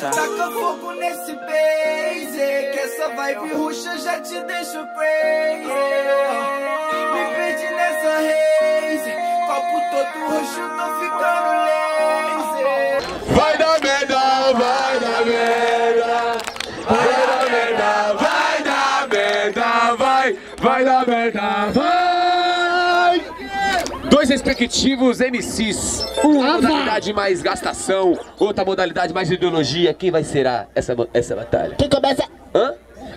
Taca fogo nesse base, que essa vibe ruxa já te deixa crazy. Me perdi nessa haze, copo todo roxo, tô ficando lazy. Vai dar merda, vai dar merda. Vai dar merda, vai dar merda, vai, vai dar merda. Dois respectivos MCs. Uma modalidade mais gastação, outra modalidade mais ideologia. Quem vai ser a- essa, essa batalha? Quem começa? Hã?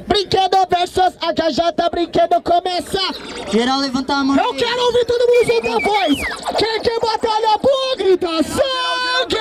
Brinquedo versus HJ, brinquedo começa! Geral levanta a mão. Eu quero ouvir todo mundo soltar a voz! Quem quer batalha boa, grita sangue!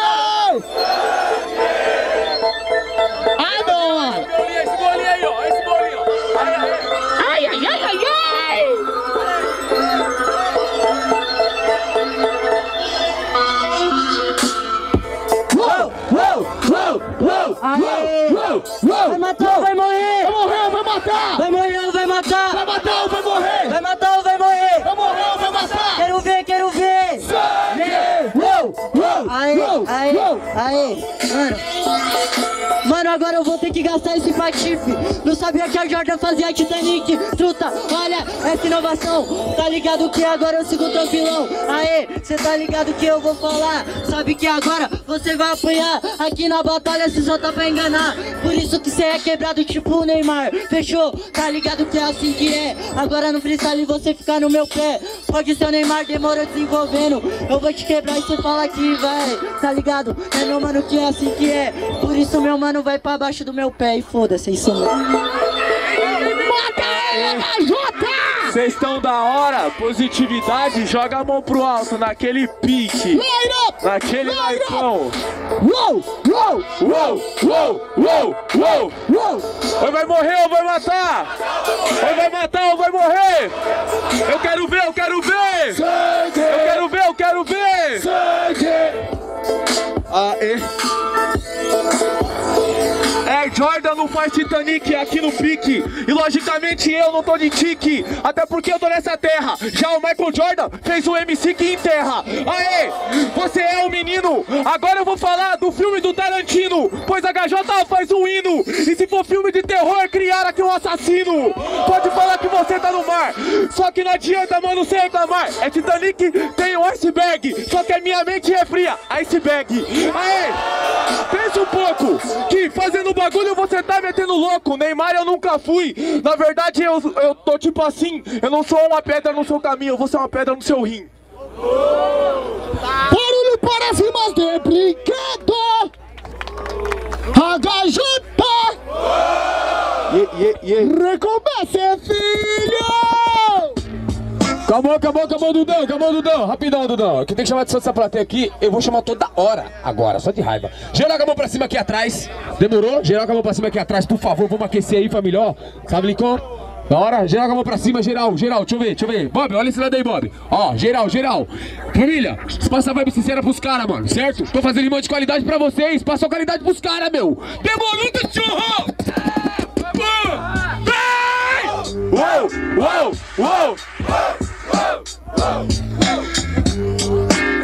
Aê, mano. Mano, agora eu vou ter que gastar esse patife. Não sabia que a Jordan fazia Titanic. Truta, olha essa inovação. Tá ligado que agora eu sigo tranquilão. Aê, cê tá ligado que eu vou falar. Sabe que agora você vai apanhar. Aqui na batalha se só tá pra enganar. Por isso que cê é quebrado tipo o Neymar. Fechou? Tá ligado que é assim que é. Agora no freestyle você ficar no meu pé. Pode ser o Neymar, demorou desenvolvendo. Eu vou te quebrar e cê fala que vai. Tá ligado? É meu mano que é assim que é. Por isso meu mano vai pra baixo do meu pé e foda-se, é isso mesmo. Mata ele! Vocês estão da hora, positividade, joga a mão pro alto naquele pique, up! naquele naipão. Uou, uou, Uou, uou, uou, uou. uou! Ou vai morrer ou vai matar? Ou vai matar ou vai morrer? Eu quero ver, eu quero ver! Eu quero ver, eu quero ver! Aê! É, Jordan não faz Titanic aqui no pique. E logicamente eu não tô de tique. Até porque eu tô nessa terra. Já o Michael Jordan fez o MC que enterra. Aê! Você é o menino. Agora eu vou falar do filme do Tarantino. Pois a HJ faz um hino. E se for filme de terror, criar aqui um assassino. Pode falar que você tá no mar. Só que não adianta, mano, você reclamar. É Titanic, tem um iceberg. Só que a minha mente é fria. Iceberg. Aê! Pensa um pouco que fazendo bagulho você tá metendo louco. Neymar eu nunca fui. Na verdade eu, eu tô tipo assim. Eu não sou uma pedra no seu caminho, eu vou ser uma pedra no seu rim. Barulho para as rimas de brinquedo! HJ! Yeah, yeah, yeah. Recomece, filho! Acabou, acabou, acabou, Dudão, acabou, Dudão. Rapidão, Dudão. Que tem que chamar de essa plateia aqui. Eu vou chamar toda hora agora, só de raiva. Geral com a mão pra cima aqui atrás. Demorou? Geral com a mão pra cima aqui atrás, por favor. Vamos aquecer aí, família. Ó, sabe, Lincoln? Da hora, geral com a mão pra cima, geral, geral, deixa eu ver, deixa eu ver. Bob, olha esse lado aí, Bob. Ó, geral, geral. Família, passa a vibe sincera pros caras, mano, certo? Tô fazendo limão de qualidade pra vocês. Passa a qualidade pros caras, meu. Demorou, cachorro! Uou, uou, uou!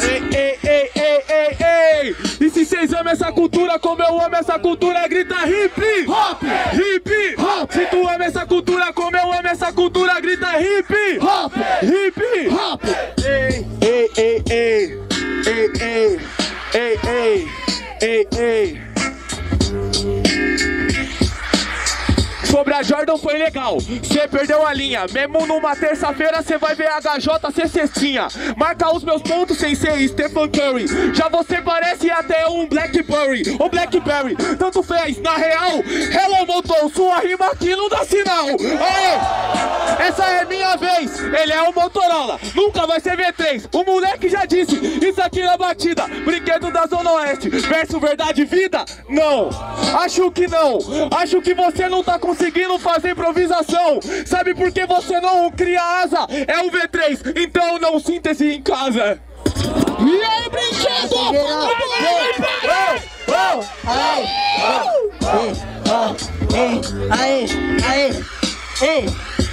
Ei, ei, ei, ei, ei! E se vocês amam essa cultura como eu amo essa cultura, grita hip! Hop! Hip! Hop! Se tu ama essa cultura como eu amo essa cultura, grita hip! Hop! Hip! Hop! Ei, ei! Sobre a Jordan foi legal, cê perdeu a linha. Mesmo numa terça-feira cê vai ver HJ ser cestinha. Marca os meus pontos sem ser Stephen Curry. Já você parece até um Blackberry, ou Blackberry, tanto fez. Na real, Hello Motor, sua rima aqui não dá sinal. Aê! Essa é minha vez, ele é o Motorola, nunca vai ser V3. O moleque já disse, isso aqui na batida. Da Zona Oeste, verso verdade e vida? Não, acho que não. Acho que você não tá conseguindo fazer improvisação. Sabe por que você não cria asa? É o V3, então não síntese em casa. E aí, brinquedo? Oh, oh. Aê, aê, aê.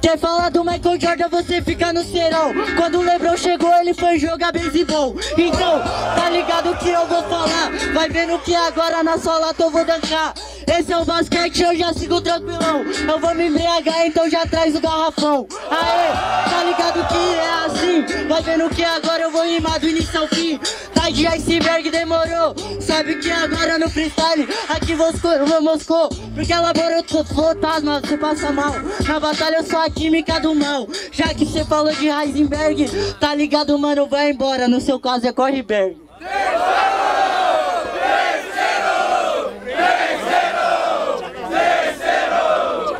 Quer falar do Michael Jordan, você fica no serão. Quando o Lebron chegou, ele foi jogar beisebol. Então, tá ligado que eu vou falar. Vai vendo que agora na sola eu vou dançar. Esse é o basquete, eu já sigo tranquilão. Eu vou me embriagar, então já traz o garrafão. Aê, tá ligado que é assim. Vai vendo que agora eu vou rimar do início ao fim. Tá de iceberg, demorou. Sabe que agora no freestyle, aqui Moscou, Moscou. Porque elaborou fantasma, você passa mal. Na batalha eu sou a química do mal. Já que você falou de Heisenberg, tá ligado, mano? Vai embora. No seu caso é Correberg.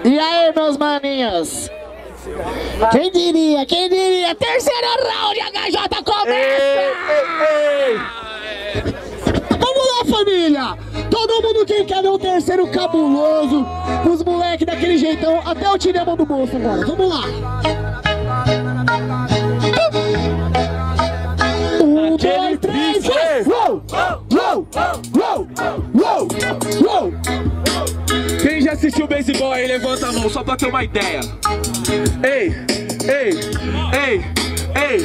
E aí, meus maninhos? Quem diria, quem diria? Terceiro round, HJ começa! Vamos lá, família! Todo mundo que quer ver um terceiro cabuloso, os moleques daquele jeitão, até eu tirei a mão do bolso agora. Vamos lá! Um, dois, três, vai! Uou! Uou! Uou! Uou! Assistiu beisebol aí, levanta a mão, só pra ter uma ideia. Ei, ei, ei, ei.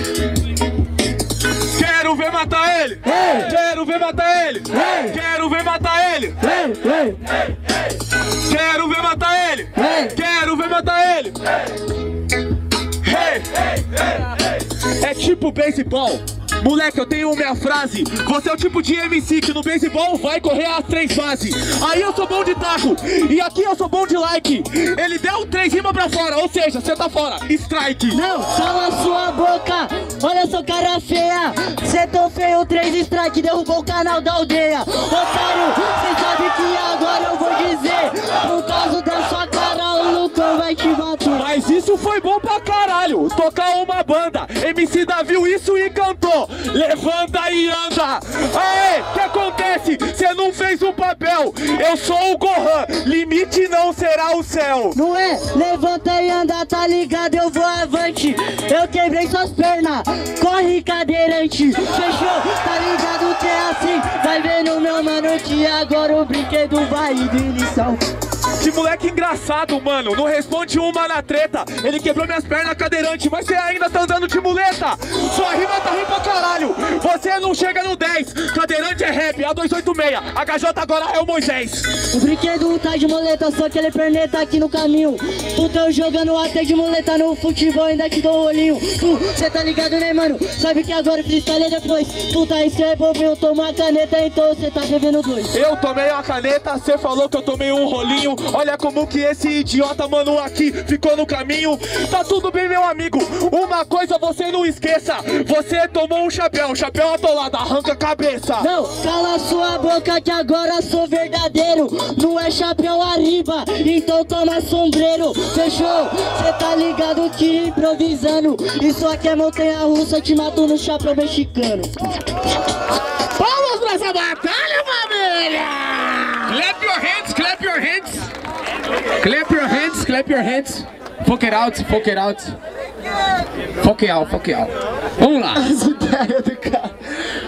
Quero ver matar ele! Ei! Quero ver matar ele! Ei! Quero ver matar ele! Ei! Quero ver matar ele! Quero ver matar ele! É tipo beisebol. Moleque, eu tenho minha frase. Você é o tipo de MC que no beisebol vai correr as três fases. Aí eu sou bom de taco. E aqui eu sou bom de like. Ele deu três rimas pra fora, ou seja, você tá fora. Strike. Não, cala sua boca. Olha sua cara feia. Cê tão feio, três strike, derrubou o canal da aldeia. Otário, cê sabe que agora eu vou dizer. Por causa da sua cara, o Lucão vai te bater. Mas isso foi bom pra caralho. Tocar uma banda. MC da viu isso e Levanta e anda. Aê, que acontece? Você não fez o papel. Eu sou o Gohan. Limite não será o céu. Não é? Levanta e anda, tá ligado? Eu vou avante. Eu quebrei suas pernas. Corre, cadeirante. Fechou? Tá ligado que é assim? Vai vendo, meu mano, que agora o brinquedo vai de lição. Que moleque engraçado, mano. Não responde uma na treta. Ele quebrou minhas pernas cadeirante, mas você ainda tá andando de muleta. Sua rima tá rindo pra caralho. Você não chega no 10. Cadeirante é rap, A286. HJ agora é o Moisés. O brinquedo tá de muleta, só que ele perneta aqui no caminho. Tu tão jogando até de muleta no futebol, ainda te dou um olhinho. Tu, cê tá ligado, né, mano? Sabe que agora o freestyle é depois. Tu tá escrevendo, eu tomo a caneta, então cê tá devendo dois. Eu tomei uma caneta, você falou que eu tomei um rolinho. Olha como que esse idiota, mano, aqui ficou no caminho. Tá tudo bem, meu amigo. Uma coisa você não esqueça: você tomou um chapéu, chapéu atolado, arranca a cabeça. Não, cala sua boca que agora sou verdadeiro. Não é chapéu arriba, então toma sombreiro. Fechou? Cê tá ligado que improvisando. Isso aqui é montanha russa, te mato no chapéu mexicano. Vamos pra essa batalha, família! Clap your hands, clap your hands. Clap your hands, clap your hands. Fuck it out, fuck it out. Fuck it out, fuck it out. Vamos lá. As ideias do cara.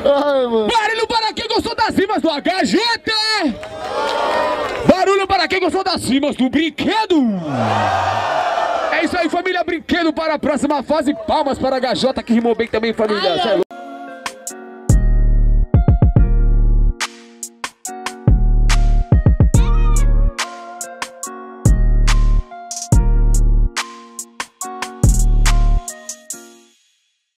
Ai, mano. Barulho para quem gostou das rimas do HJ. Barulho para quem gostou das rimas do brinquedo. É isso aí, família. Brinquedo para a próxima fase. Palmas para HJ que rimou bem também, família. Louco.